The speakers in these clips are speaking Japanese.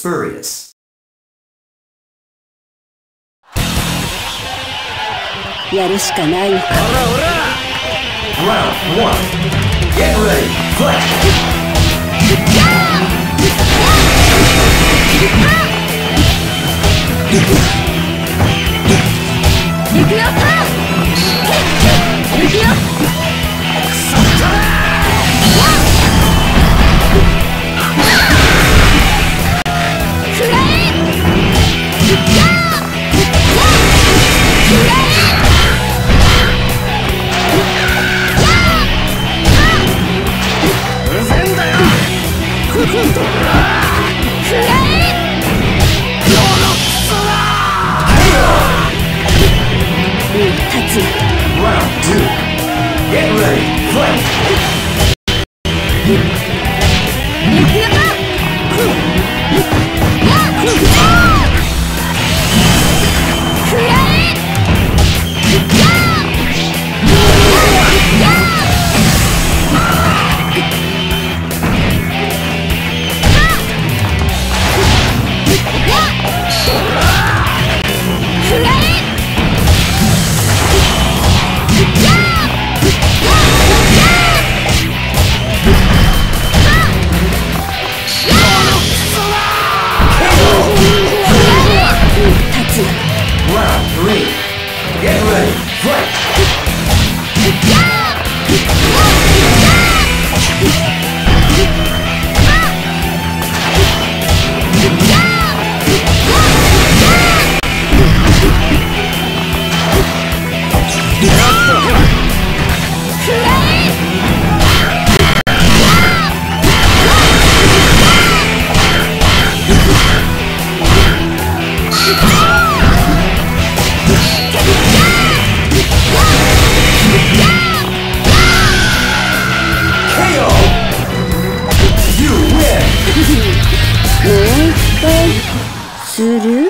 so spurious. やるしかないのか Round one. Get ready. Fight. する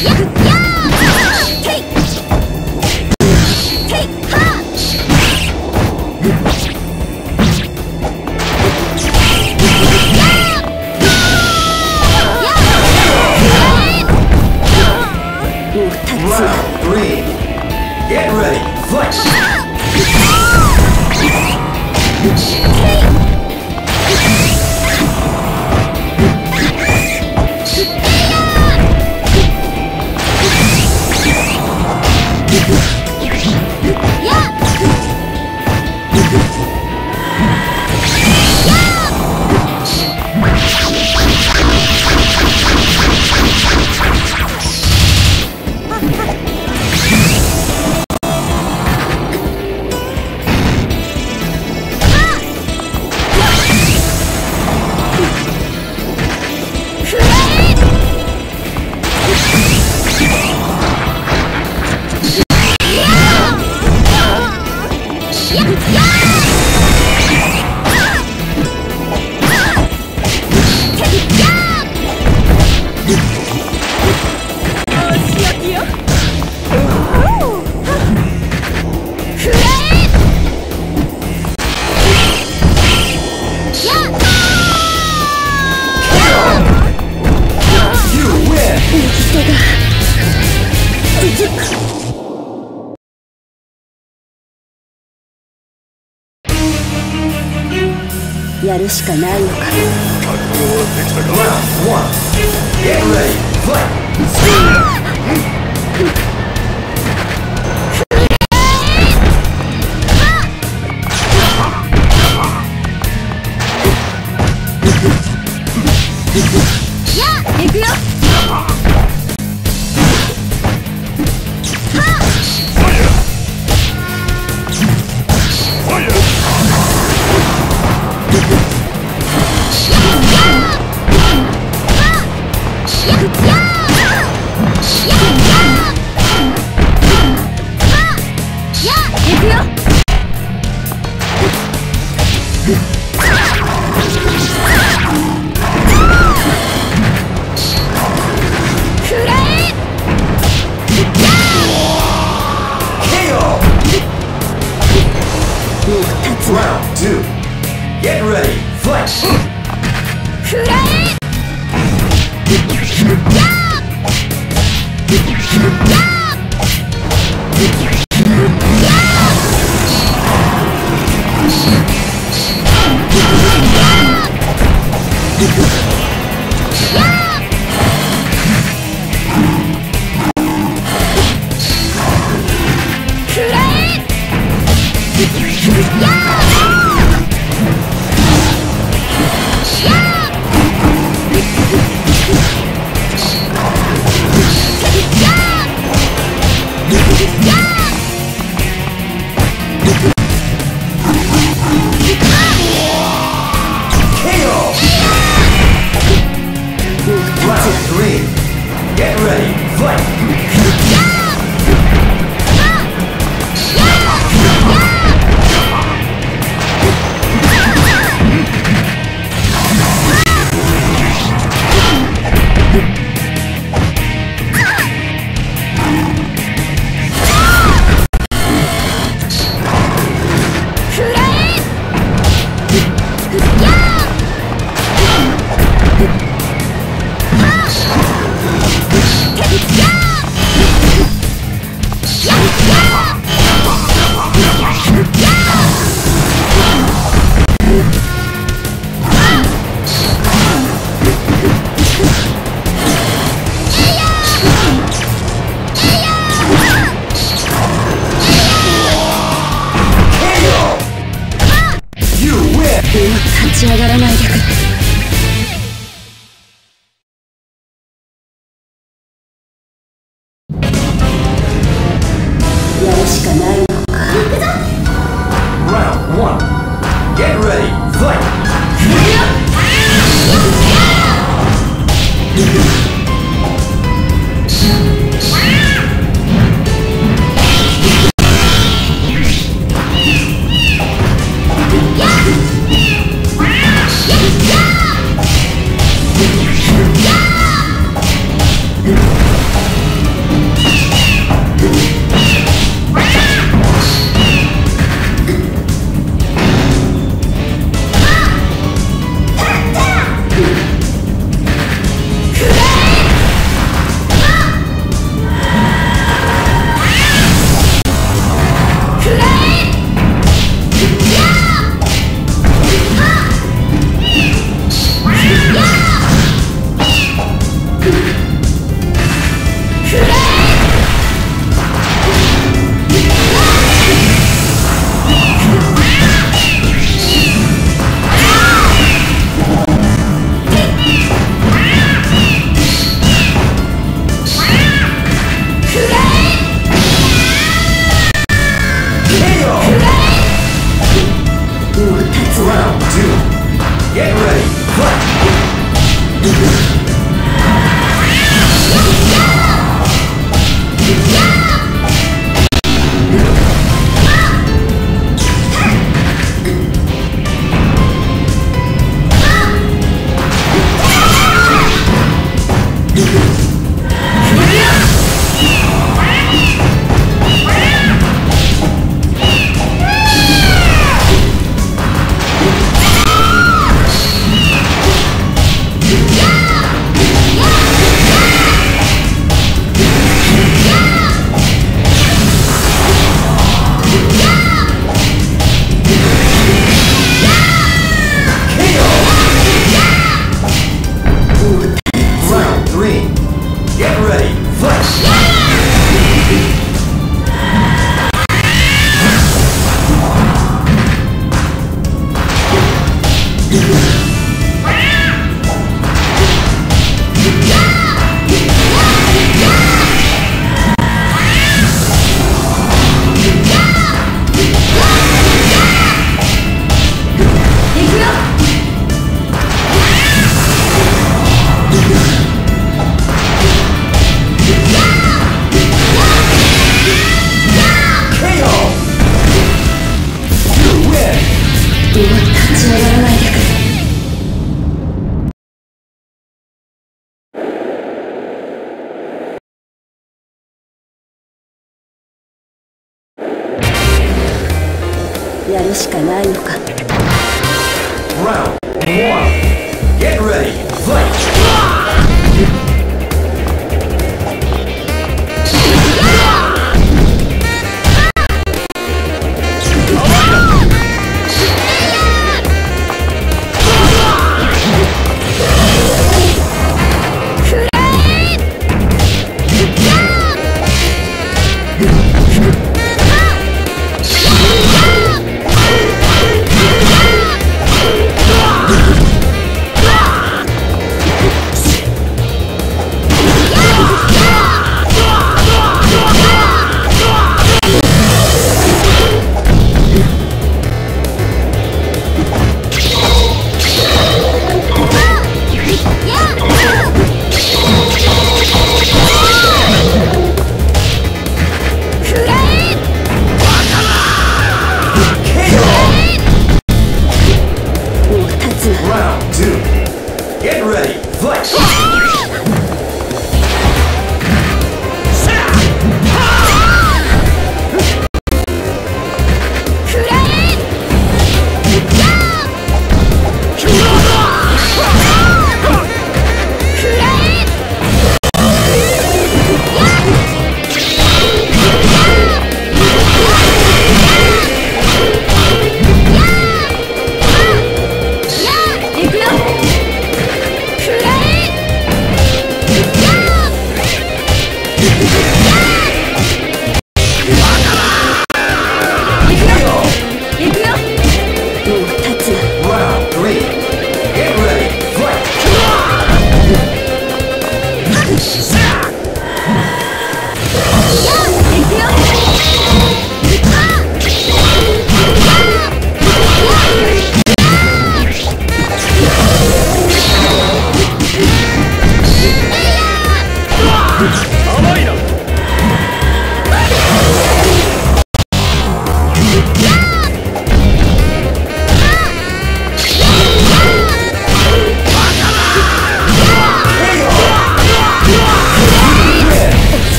Yeah. やるしかないのか。覚悟はできたか Yeah! Round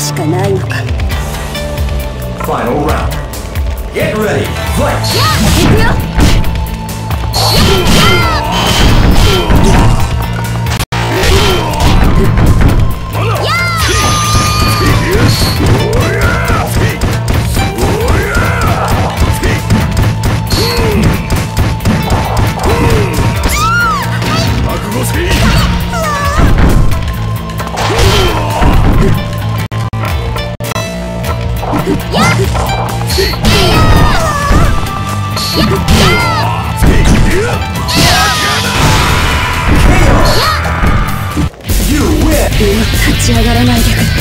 しかないのか Final round. Get ready, fight! 行くよ You win! 今立ち上がらないでくれ